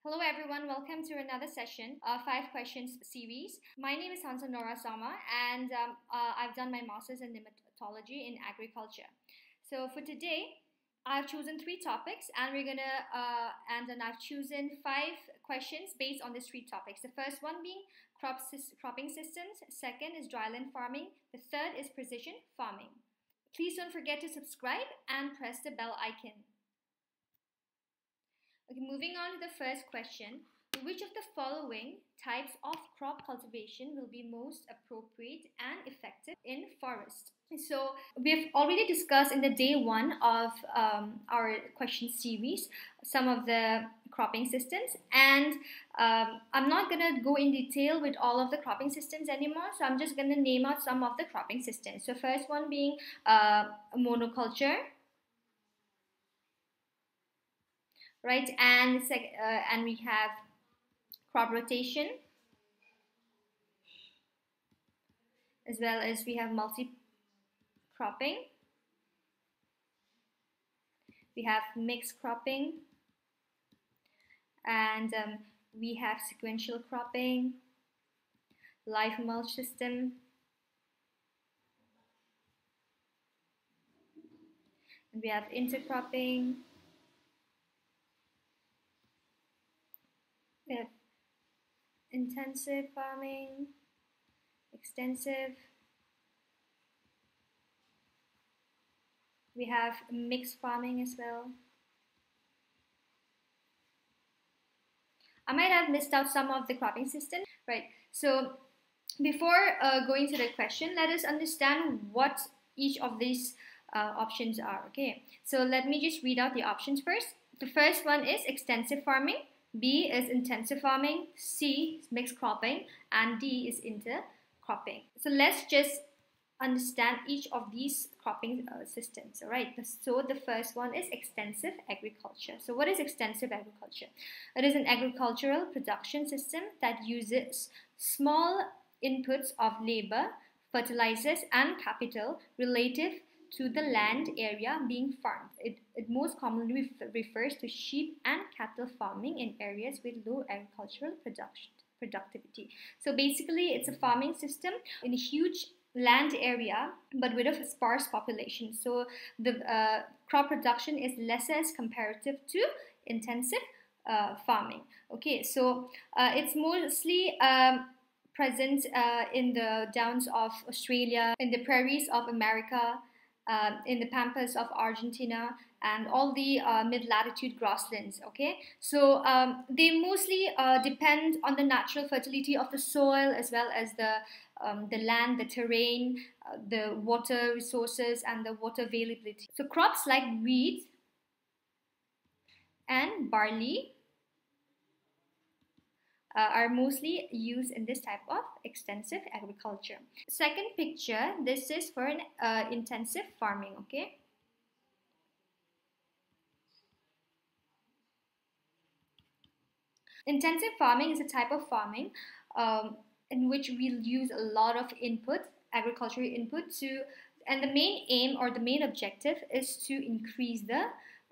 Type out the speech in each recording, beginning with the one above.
Hello everyone, welcome to another session of five questions series. My name is Hansa Nora Sama and um, uh, I've done my master's in nematology in agriculture. So for today, I've chosen three topics and we're gonna uh, and then I've chosen five questions based on these three topics. The first one being crop cropping systems, second is dryland farming, the third is precision farming. Please don't forget to subscribe and press the bell icon. Okay, moving on to the first question. Which of the following types of crop cultivation will be most appropriate and effective in forest? So we've already discussed in the day one of um, our question series some of the cropping systems and um, I'm not going to go in detail with all of the cropping systems anymore so I'm just going to name out some of the cropping systems. So first one being uh, monoculture right? And uh, and we have crop rotation as well as we have multi cropping we have mixed cropping. And um, we have sequential cropping live mulch system. And we have intercropping we have intensive farming extensive we have mixed farming as well I might have missed out some of the cropping system, right? So before uh, going to the question, let us understand what each of these uh, options are, okay? So let me just read out the options first. The first one is extensive farming, B is intensive farming, C is mixed cropping, and D is intercropping. So let's just understand each of these cropping uh, systems all right? So the first one is extensive agriculture. So what is extensive agriculture? It is an agricultural production system that uses small inputs of labor fertilizers and capital relative to the land area being farmed. It, it most commonly refers to sheep and cattle farming in areas with low agricultural production productivity. So basically, it's a farming system in a huge land area but with a sparse population so the uh, crop production is lesser as comparative to intensive uh, farming okay so uh, it's mostly um, present uh, in the downs of australia in the prairies of america um, in the pampas of argentina and all the uh, mid-latitude grasslands okay? So um, they mostly uh, depend on the natural fertility of the soil as well as the um, the land the terrain uh, the water resources and the water availability. So crops like wheat and barley uh, are mostly used in this type of extensive agriculture. Second picture this is for an uh, intensive farming okay? Intensive farming is a type of farming um, in which we'll use a lot of input, agricultural input to, and the main aim or the main objective is to increase the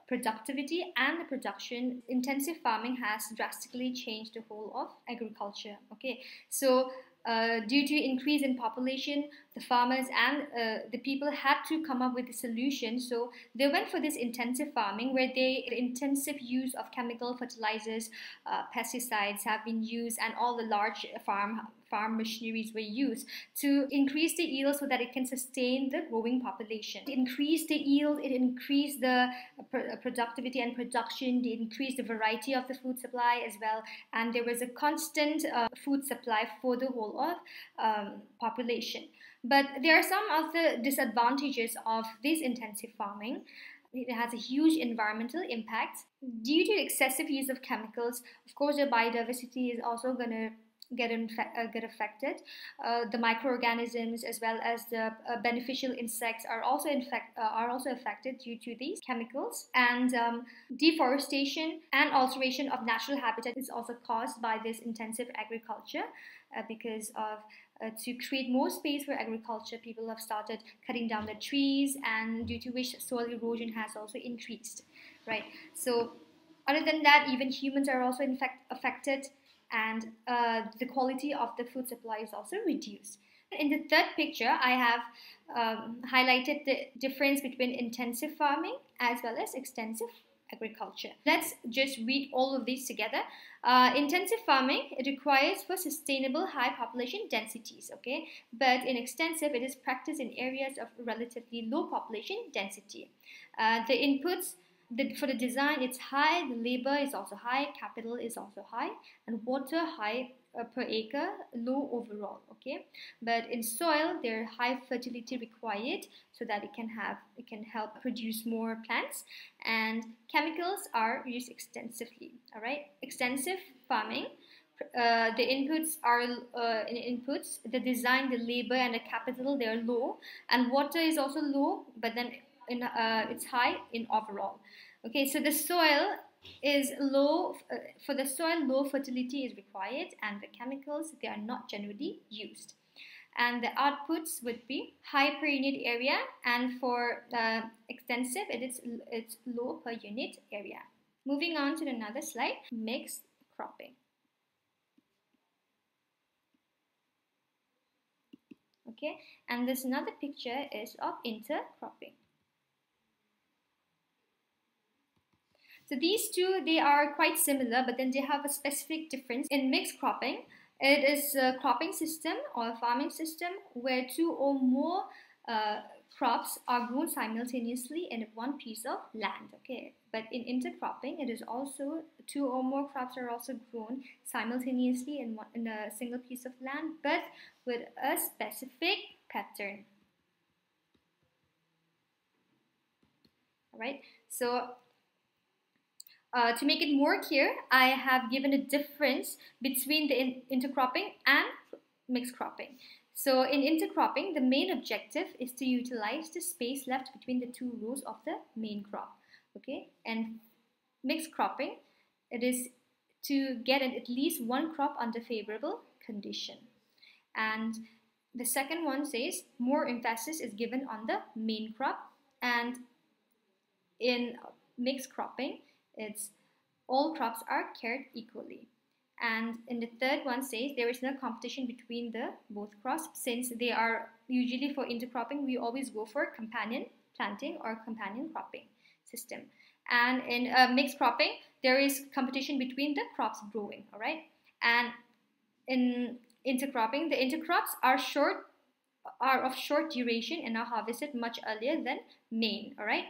productivity and the production. Intensive farming has drastically changed the whole of agriculture. Okay, so uh, due to increase in population, the farmers and uh, the people had to come up with a solution. So they went for this intensive farming where they the intensive use of chemical fertilizers, uh, pesticides have been used, and all the large farm farm machineries were used to increase the yield so that it can sustain the growing population. It increased the yield, it increased the uh, productivity and production, it increased the variety of the food supply as well, and there was a constant uh, food supply for the whole of um, population. But there are some of the disadvantages of this intensive farming. It has a huge environmental impact. Due to excessive use of chemicals, of course, the biodiversity is also going to get infe- uh, get affected. Uh, the microorganisms as well as the uh, beneficial insects are also infect are also affected due to these chemicals. And um, deforestation and alteration of natural habitat is also caused by this intensive agriculture because of uh, to create more space for agriculture, people have started cutting down the trees, and due to which soil erosion has also increased, right? So Other than that, even humans are also in fact affected and uh, the quality of the food supply is also reduced. In the third picture, I have um, highlighted the difference between intensive farming as well as extensive agriculture. Let's just read all of these together. Uh, intensive farming, it requires for sustainable high population densities, okay? But in extensive, it is practiced in areas of relatively low population density. Uh, the inputs the, for the design, it's high, the labor is also high, capital is also high, and water high uh, per acre, low overall, okay? But in soil, there are high fertility required so that it can have, it can help produce more plants, and chemicals are used extensively, all right? Extensive farming, uh, the inputs are uh, inputs, the design, the labor, and the capital, they are low, and water is also low, but then in, uh, it's high in overall. Okay, so the soil is low, uh, for the soil low fertility is required and the chemicals, they are not generally used. And the outputs would be high per unit area and for uh, extensive it is it's low per unit area. Moving on to another slide, mixed cropping. Okay, and this another picture is of intercropping. So these two, they are quite similar, but then they have a specific difference. In mixed cropping, it is a cropping system or a farming system where two or more uh, crops are grown simultaneously in one piece of land. Okay, but in intercropping, it is also two or more crops are also grown simultaneously in one in a single piece of land, but with a specific pattern. All right, so uh, to make it more clear, I have given a difference between the in intercropping and mixed cropping. So in intercropping, the main objective is to utilize the space left between the two rows of the main crop. Okay, and mixed cropping, it is to get at least one crop under favorable condition. And the second one says more emphasis is given on the main crop and in mixed cropping, it's all crops are cared equally. And in the third one says there is no competition between the both crops since they are usually for intercropping we always go for companion planting or companion cropping system. And in uh, mixed cropping there is competition between the crops growing, all right? And in intercropping the intercrops are short are of short duration and are harvested much earlier than main, all right?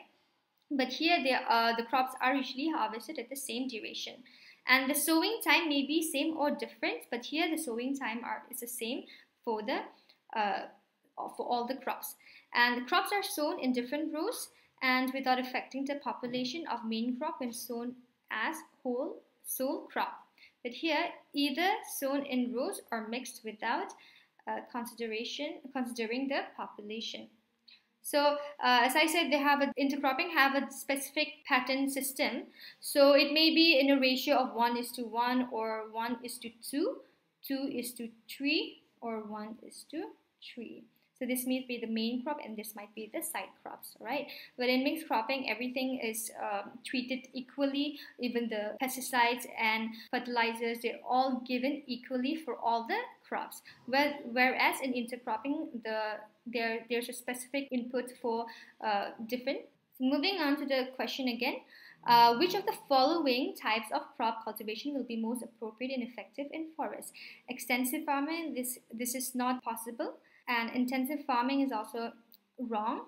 But here they, uh, the crops are usually harvested at the same duration. And the sowing time may be same or different, but here the sowing time are, is the same for, the, uh, for all the crops. And the crops are sown in different rows and without affecting the population of main crop when sown as whole sole crop. But here, either sown in rows or mixed without uh, consideration considering the population. So uh, as I said, they have a intercropping have a specific pattern system. So it may be in a ratio of 1 is to 1 or 1 is to 2, 2 is to 3 or 1 is to 3. So this may be the main crop and this might be the side crops, right? But in mixed cropping, everything is um, treated equally. Even the pesticides and fertilizers, they're all given equally for all the crops. Whereas in intercropping, the there there's a specific input for uh, different. So moving on to the question again. Uh, which of the following types of crop cultivation will be most appropriate and effective in forests? Extensive farming, this, this is not possible and intensive farming is also wrong.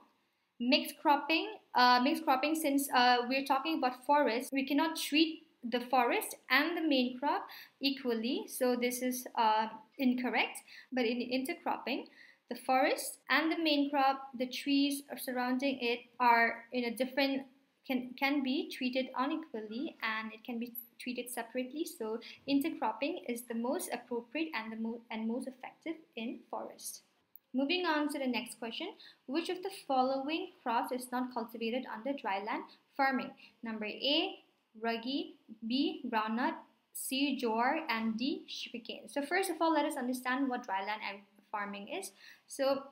Mixed cropping, uh, mixed cropping since uh, we're talking about forests, we cannot treat the forest and the main crop equally, so this is uh, incorrect. But in intercropping, the forest and the main crop, the trees surrounding it are in a different can can be treated unequally and it can be treated separately. So intercropping is the most appropriate and the most and most effective in forest. Moving on to the next question. Which of the following crops is not cultivated under dryland farming? Number A, ragi, B, groundnut, C, jowar, and D, sugarcane. So first of all, let us understand what dryland farming is. So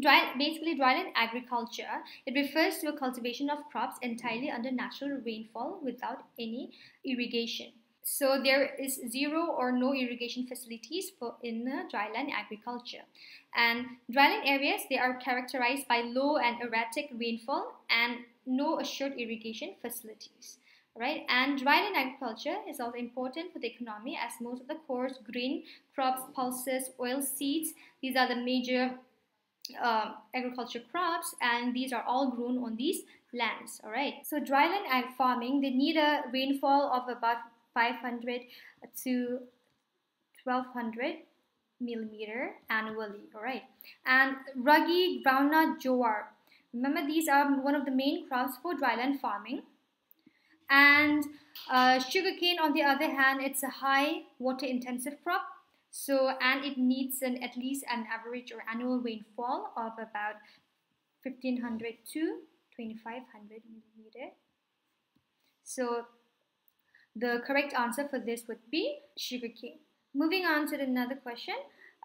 Dry, basically, dryland agriculture, it refers to a cultivation of crops entirely under natural rainfall without any irrigation. So there is zero or no irrigation facilities for in the dryland agriculture. And dryland areas, they are characterized by low and erratic rainfall and no assured irrigation facilities. Right? And dryland agriculture is also important for the economy as most of the coarse grain crops, pulses, oil seeds, these are the major uh, agriculture crops and these are all grown on these lands all right? So dryland ag farming they need a rainfall of about 500 to 1200 millimeter annually all right? And ragi groundnut jowar remember these are one of the main crops for dryland farming and uh, sugarcane on the other hand it's a high water intensive crop so, and it needs an at least an average or annual rainfall of about 1500 to 2500 millimeter. So, the correct answer for this would be sugarcane. Moving on to another question.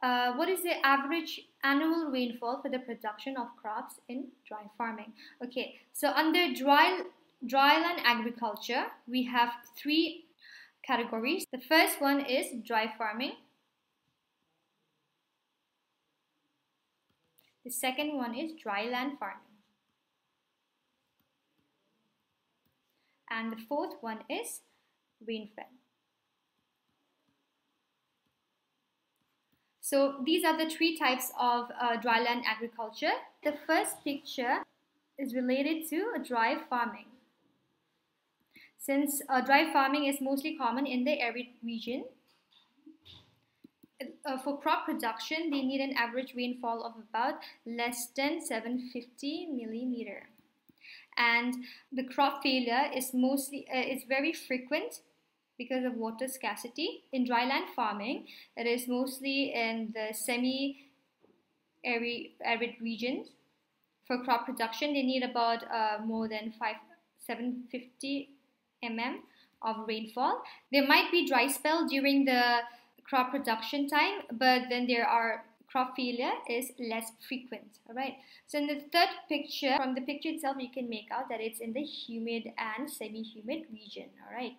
Uh, what is the average annual rainfall for the production of crops in dry farming? Okay, so under dry dryland agriculture, we have three categories. The first one is dry farming. The second one is dryland farming. And the fourth one is rainfed. So these are the three types of uh, dryland agriculture. The first picture is related to dry farming. Since uh, dry farming is mostly common in the arid region, uh, for crop production, they need an average rainfall of about less than 750 millimeter. And the crop failure is mostly uh, is very frequent because of water scarcity. In dryland farming, it is mostly in the semi-arid arid regions. For crop production, they need about uh, more than five, 750 mm of rainfall. There might be dry spell during the crop production time, but then there are crop failure is less frequent all right so in the third picture from the picture itself you can make out that it's in the humid and semi-humid region all right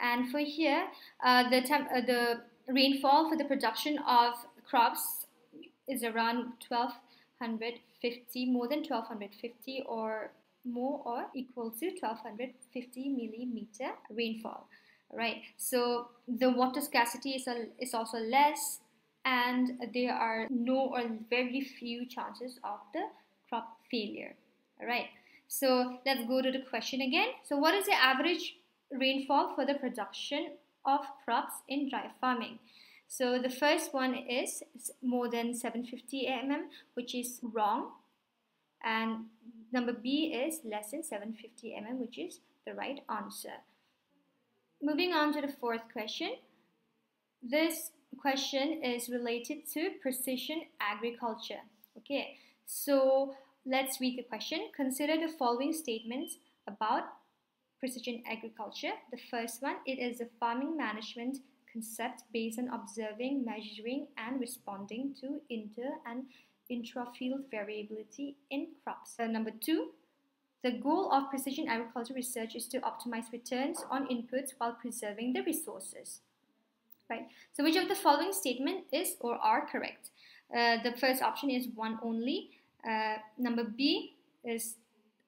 and for here uh, the uh, the rainfall for the production of crops is around 1250 more than 1250 or more or equal to 1250 millimeter rainfall right? So the water scarcity is, a, is also less and there are no or very few chances of the crop failure right? So let's go to the question again. So what is the average rainfall for the production of crops in dry farming? So the first one is more than 750 mm which is wrong and number b is less than 750 mm which is the right answer moving on to the fourth question. This question is related to precision agriculture. Okay, so let's read the question. Consider the following statements about precision agriculture. The first one, it is a farming management concept based on observing, measuring, and responding to inter and intra-field variability in crops. Number two, the goal of precision agriculture research is to optimize returns on inputs while preserving the resources. Right. So which of the following statement is or are correct? Uh, the first option is one only. Uh, number B is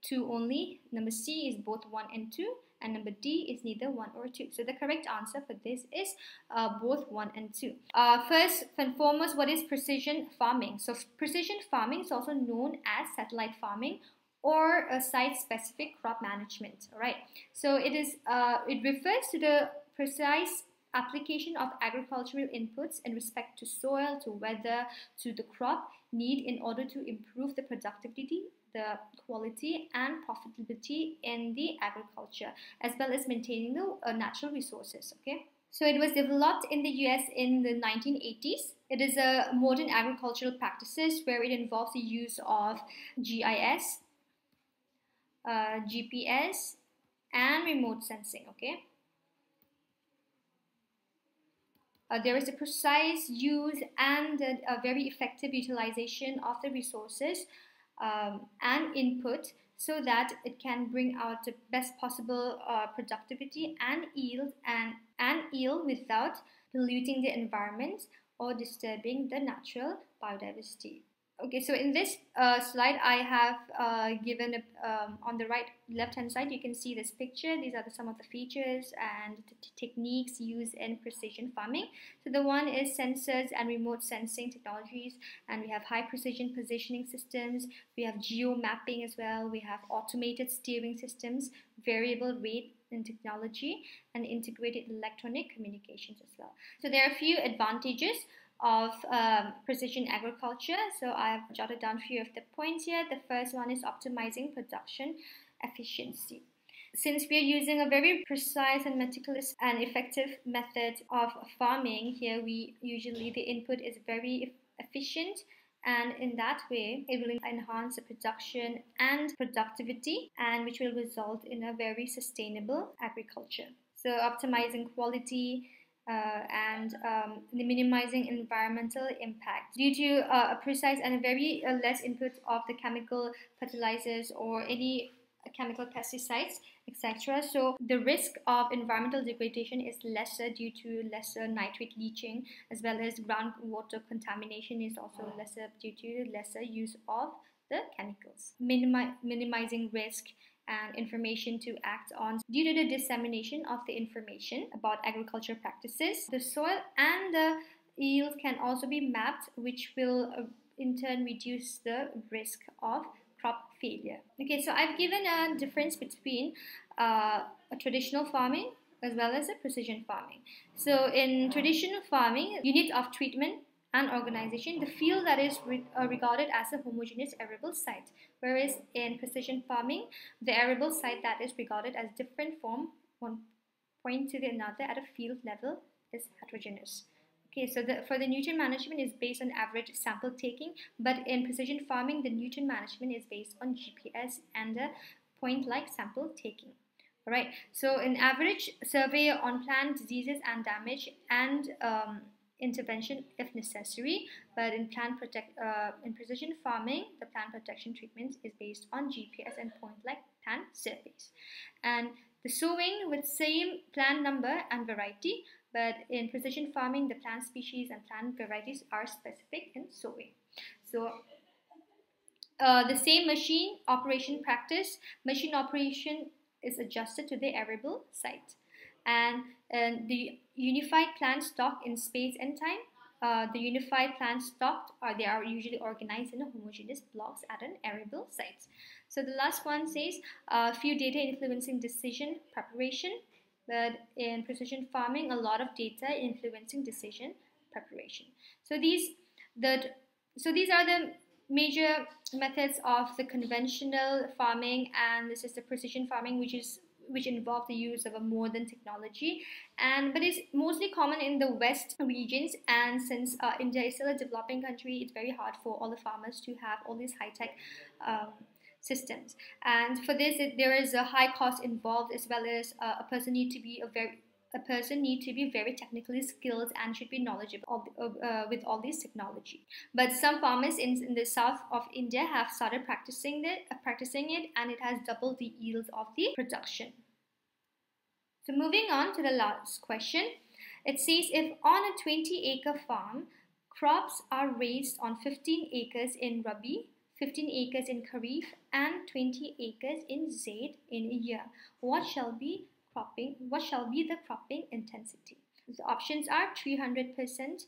two only. Number C is both one and two. And number D is neither one or two. So the correct answer for this is uh, both one and two. Uh, first and foremost, what is precision farming? So precision farming is also known as satellite farming or a site-specific crop management. All right. So it is uh, it refers to the precise application of agricultural inputs in respect to soil, to weather, to the crop need in order to improve the productivity, the quality and profitability in the agriculture, as well as maintaining the uh, natural resources. Okay. So it was developed in the US in the 1980s. It is a modern agricultural practices where it involves the use of GIS, uh, GPS and remote sensing okay uh, there is a precise use and a, a, very effective utilization of the resources um, and input so that it can bring out the best possible uh, productivity and yield and, and yield without polluting the environment or disturbing the natural biodiversity. Okay, so in this uh, slide, I have uh, given a, um, on the right left hand side, you can see this picture. These are the, some of the features and techniques used in precision farming. So the one is sensors and remote sensing technologies, and we have high precision positioning systems. We have geo mapping as well. We have automated steering systems, variable rate in technology, and integrated electronic communications as well. So there are a few advantages of um, precision agriculture. So I've jotted down a few of the points here. The first one is optimizing production efficiency. Since we are using a very precise and meticulous and effective method of farming, here we usually the input is very efficient and in that way it will enhance the production and productivity and which will result in a very sustainable agriculture. So optimizing quality, uh, and um, minimizing environmental impact. Due to uh, a precise and a very uh, less input of the chemical fertilizers or any chemical pesticides etc so the risk of environmental degradation is lesser due to lesser nitrate leaching as well as groundwater contamination is also lesser due to lesser use of the chemicals. Minimi- minimizing risk and information to act on due to the dissemination of the information about agriculture practices. The soil and the yield can also be mapped, which will uh, in turn reduce the risk of crop failure. Okay, so I've given a difference between uh, a traditional farming as well as a precision farming. So in traditional farming, unit of treatment organization, the field that is re uh, regarded as a homogeneous arable site, whereas in precision farming, the arable site that is regarded as different from one point to the another at a field level is heterogeneous. Okay, so the, for the nutrient management is based on average sample taking, but in precision farming, the nutrient management is based on GPS and the point-like sample taking. All right, so in average survey on plant diseases and damage and um, intervention if necessary. But in plant protect uh, in precision farming, the plant protection treatment is based on GPS and point like plant surveys. And the sowing with same plant number and variety, but in precision farming, the plant species and plant varieties are specific in sowing. So uh, the same machine operation practice, machine operation is adjusted to the arable site and, and the unified plant stock in space and time. Uh, the unified plant stock are they are usually organized in homogeneous blocks at an arable site. So the last one says uh, few data influencing decision preparation, but in precision farming, a lot of data influencing decision preparation. So these the so these are the major methods of the conventional farming, and this is the precision farming, which is which involve the use of a modern technology. And but it's mostly common in the west regions. And since uh, india is still a developing country it's very hard for all the farmers to have all these high-tech um, systems. And for this it, there is a high cost involved as well as uh, a person need to be a very a person need to be very technically skilled and should be knowledgeable of, uh, with all these technology. But some farmers in, in the south of India have started practicing it, uh, practicing it, and it has doubled the yields of the production. So moving on to the last question, it says if on a 20 acre farm, crops are raised on 15 acres in Rabi, 15 acres in Kharif, and 20 acres in Zaid in a year, what shall be cropping, what shall be the cropping intensity? The options are 300%,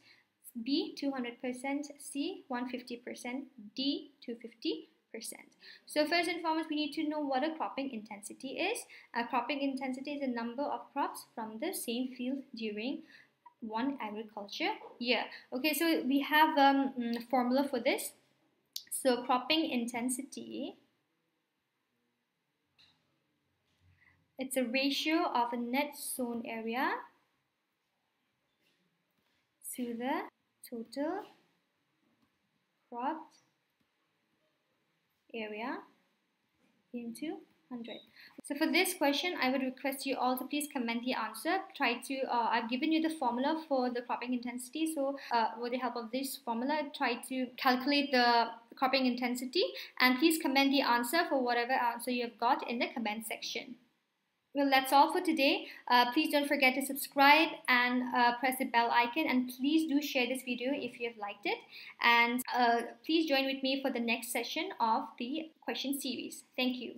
B 200%, C 150%, D 250%. So first and foremost, we need to know what a cropping intensity is. A cropping intensity is a number of crops from the same field during one agriculture year. Okay, so we have um, a mm, formula for this. So cropping intensity It's a ratio of a net sown area to the total cropped area into 100. So for this question, I would request you all to please comment the answer. Try to, uh, I've given you the formula for the cropping intensity. So uh, with the help of this formula, try to calculate the cropping intensity and please comment the answer for whatever answer you have got in the comment section. Well, that's all for today. Uh, please don't forget to subscribe and uh, press the bell icon and please do share this video if you have liked it. And uh, please join with me for the next session of the question series. Thank you.